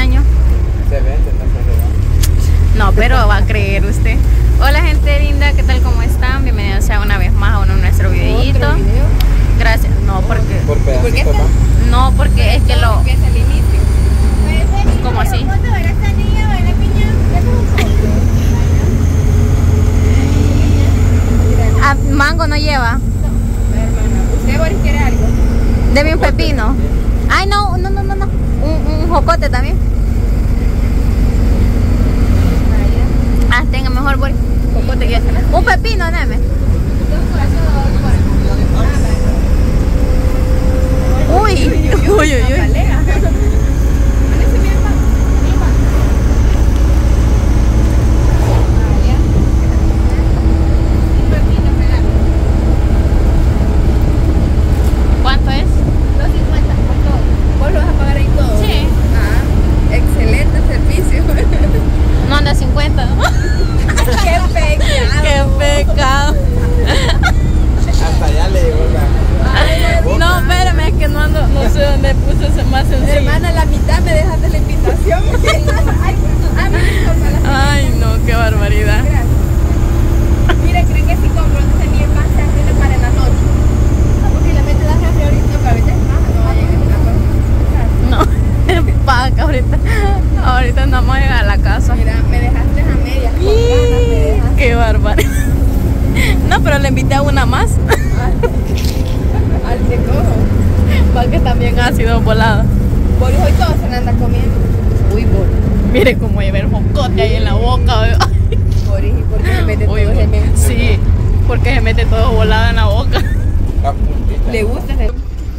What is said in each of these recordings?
señor? Se vende, no se. No, pero va a creer usted. Hola gente linda, ¿qué tal? ¿Cómo están? Bienvenidos sea una vez más a uno de nuestro videito. ¿Otro video? Gracias. No, porque Por qué no, porque es que lo Que es el inicio. ¿Cómo así? Ah, mango no lleva. Hermana, ¿usted quiere algo? Deme un pepino. Ay, no, no, no, no, no. Un, un jocote también. Ah, tenga mejor. Jocote que Un pepino, deme. Uy, uy, uy, uy. Palea. Mándese mi hermano. Mi hermano. Vaya. Un pepino, regalo. ¿Cuánto es? 250 por todo. ¿Vos lo vas a pagar ahí todo? Sí. Ah, excelente servicio. No anda 50. ¡Qué pecado! Qué pecado. Hasta allá le llegó la. No, espérame, es que no ando, no sé dónde puse ese más sencillo. Hermana, la mitad me dejaste la invitación. Ay, ah, no, tómala. Ay, no, qué barbaridad. Gracias. Mire, ¿creen que si compro entonces mi pan se hace para en la noche? Porque le metes la refri ahorita, pero ahorita es más, no va a llegar a la No, paca ahorita. Ahorita andamos a llegar a la casa. Mira, me dejaste a medias con ganas, me dejaste. Qué bárbaro. No, pero le invité a una más. Al que cojo. Para que también ha sido volada. Boris hoy todo se le anda comiendo. Uy, Boris. Mire cómo lleva el jocote ahí en la boca. Boris, ¿y por qué se mete todo Uy, ese Boris. meme? Sí, porque se mete todo volado en la boca. La. ¿Le gusta ese?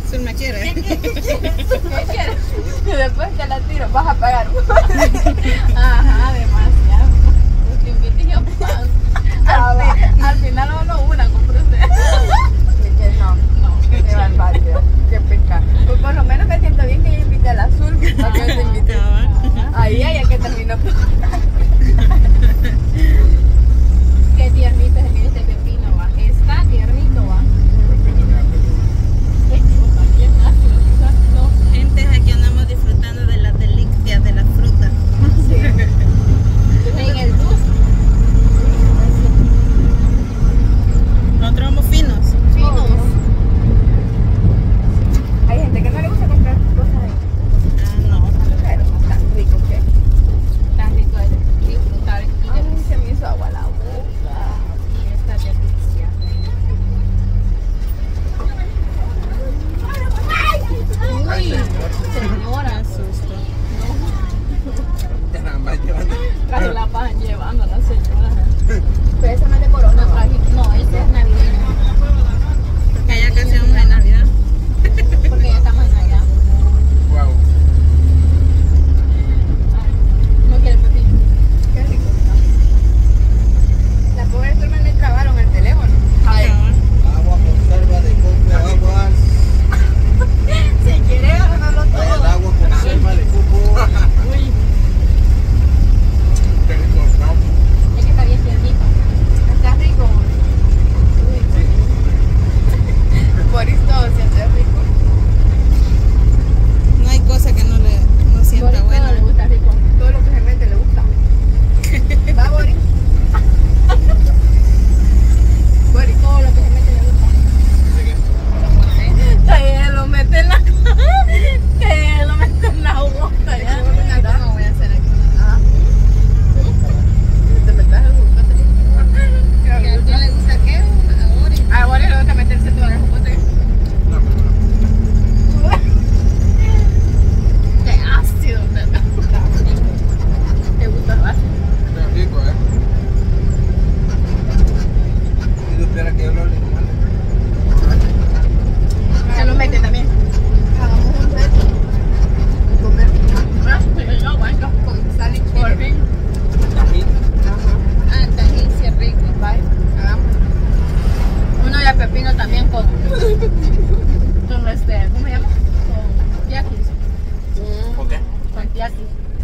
Sur me quiere. ¿Qué quieres? Y después te la tiro, vas a pagar. Ajá, demasiado. Te invité yo pan. Al, al final solo una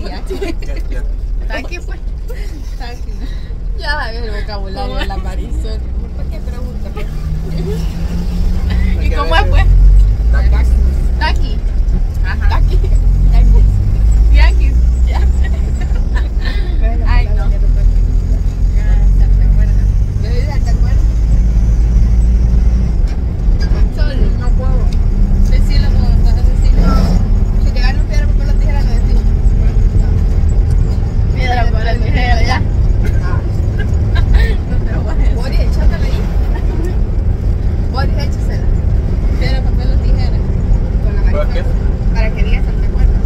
tiaquis. Tiaquis. ¿Qué? ¿Qué? Taqui pues. Taqui. Ya sabes el vocabulario de la Marisol. ¿Por qué pregunta? ¿Y cómo es pues? Taqui. Ajá. Taqui. Yankees. Ay, no. Sol, no puedo. Decilo como estás decirlo. Si te gano un piedra, papel o tijera, no decimos. Piedra, papel, tijera, ya. No te lo voy a decir. Boris, échatela ahí. Boris, échasela. Piedra, papel o tijera. Con la ¿Por qué? Marisol. Para que digas Santa Cuerda.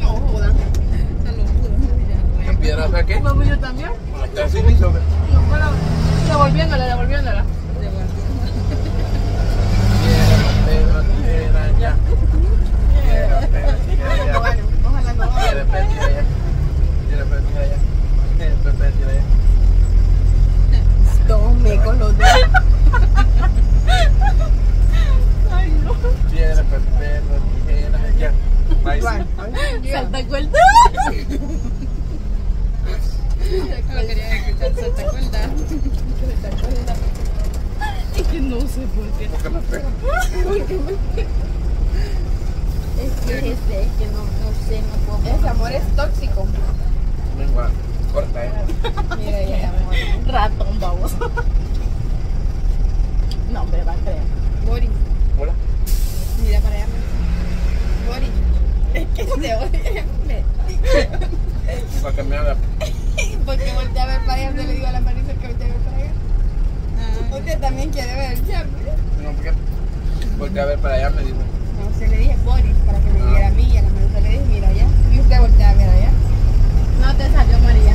No jodan. Te lo juro. ¿En piedra saqué? Mami, yo también. Hasta así me hizo. No, bueno, devolviéndola, devolviéndola. Piedra, piedra, ya. Piedra, piedra, tijera, ya. Bueno, ojalá no. Tome con los dedos. Piedra, tijera, ya. Ahí sí. Santa Cuerda. No quería escuchar Santa Cuerda. Es que no sé por qué. ¿Por qué me pega? Es que es este, es que no, no sé, no puedo. Ese amor es tóxico. Lengua corta, eh. Mira, ya amor. Ratón, vamos. No, hombre, va a creer. Boris, Hola. mira para allá. Boris, es que te oye. Para que me haga. Porque volteé a ver para allá, le digo a la Marisa que volteé a ver para allá. Usted también quiere ver el champ. No, ¿por qué? Volteé a ver para allá, me dijo. Se le dije Boris para que me viera a mí y a la Marisa le dije, mira allá. Y usted voltea a ver allá. No te salió María.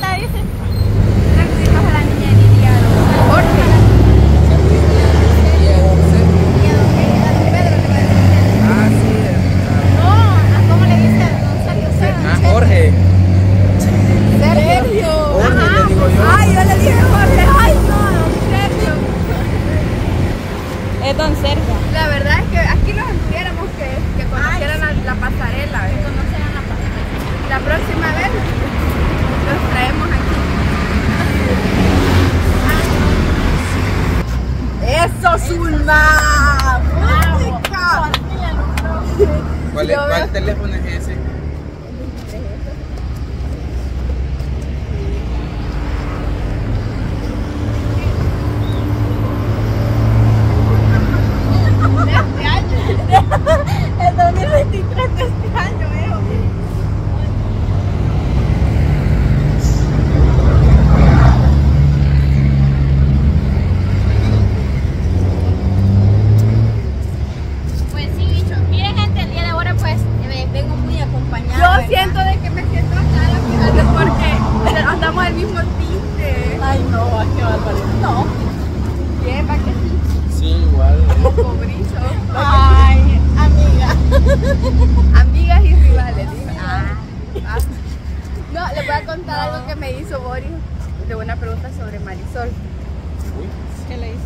Tay teléfono es? El 2023 de este año, ¿eh? Pues sí, bicho. Miren, gente, el día de ahora, pues, eh, vengo muy acompañada. Yo siento de que me siento rara, fíjate, porque andamos el mismo tinte. Ay, no, qué barbaridad. No. Bien, ¿para que sí? Sí, igual. Cobricho. Ay, amiga. Amigas y rivales, digo. Ah. No, les voy a contar algo que me hizo Boris de una pregunta sobre Marisol. Uy. ¿Qué le hizo?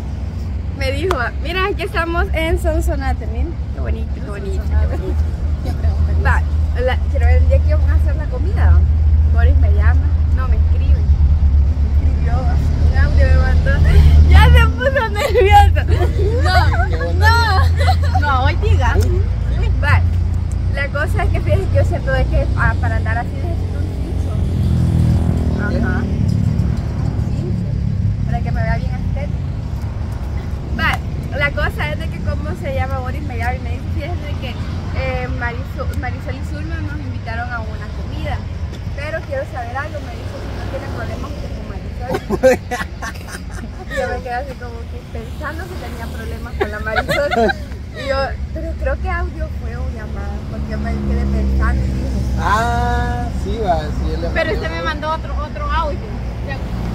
Me dijo, mira, aquí estamos en Sonsonate, miren. Qué bonito, qué bonito. Va, la- quiero ver el día que vamos a hacer la comida. Boris me llama, no, me escribe. Me escribió, ¿va? un audio me mandó. Ya se puso nerviosa. No, no. No, hoy diga. Va, la cosa es que fíjense, yo siento de que ah, para andar así necesito un cincho. Ajá. Un cincho, Para que me vea bien la cosa es de que como se llama Boris me llama y me dice, fíjense que eh, Marisol, Marisol y Zulma nos invitaron a una comida. Pero quiero saber algo, me dice si no tiene problemas usted con Marisol. Y yo me quedé así como que pensando si tenía problemas con la Marisol. Y yo, pero creo que audio fue o llamada, porque yo me quedé pensando y dije, Ah, sí, va. Sí, Pero usted me mandó otro, otro audio.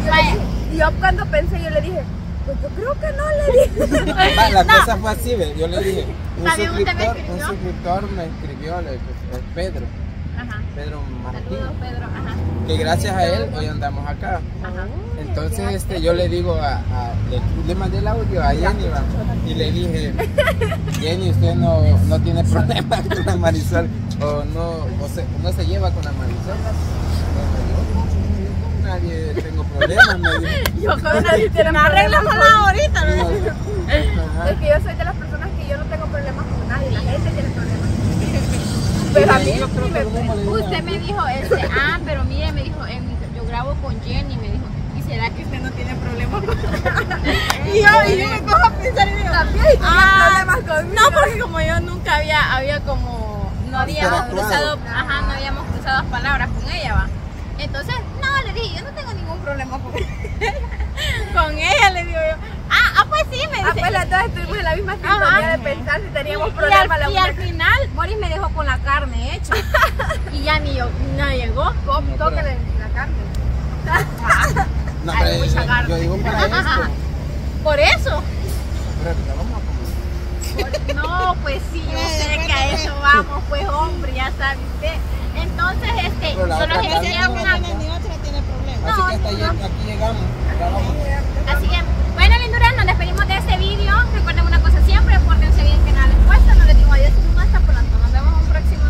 yo yo cuando pensé, yo le dije, pues yo creo que no le dije. La cosa fue así, ve. Yo le dije, un suscriptor, un escribió. suscriptor me escribió, le- es Pedro, Ajá. Pedro Martín, Saludos, Pedro. Ajá. que gracias a él hoy andamos acá. Ajá. Entonces este, yo le digo a, a- le, le mandé el audio a Jenny va, y le dije, Jenny, usted no, no tiene problemas con la Marisol o no, o se, no se lleva con la Marisol. Con nadie tengo problemas, me dijo. Yo con nadie tiene Arreglémosla ahorita. No, Es que yo soy de las personas que yo no tengo problemas con nadie, la gente tiene problemas. Pero a mí Yo creo sí me. Usted me dijo, este, ah, pero mire, me dijo, yo grabo con Jenny, me dijo, ¿y será que usted no tiene problemas con Y yo, y yo me pongo a pensar y digo, también tiene ah, problemas conmigo. no, porque como yo nunca había, había como, no habíamos cruzado, ajá, no habíamos cruzado palabras con ella, va. Entonces, no, le dije, yo no tengo ningún problema con con ella, le digo yo. Ah, ah, pues sí, me dice. Ah, pues las dos estuvimos en la misma sintonía Ajá. de pensar si teníamos Y problemas la al, y al final, Boris me dejó con la carne hecha. y ya ni yo, no llegó. tócale la carne. No, Ay, pero mucha yo, carne. yo digo para esto. Por eso. Pero la vamos a comer. Por- No, pues sí, yo sé que a eso vamos, pues hombre, ya sabe usted. Entonces, este, no una. Ni otra tiene problema. Así No, que hasta no. ahí- aquí llegamos. Vamos. Así que, bueno, linduras, nos despedimos de este vídeo. Recuerden una cosa siempre, pórtense bien que nada les cuesta. No les digo adiós, hasta pronto. Nos vemos en un próximo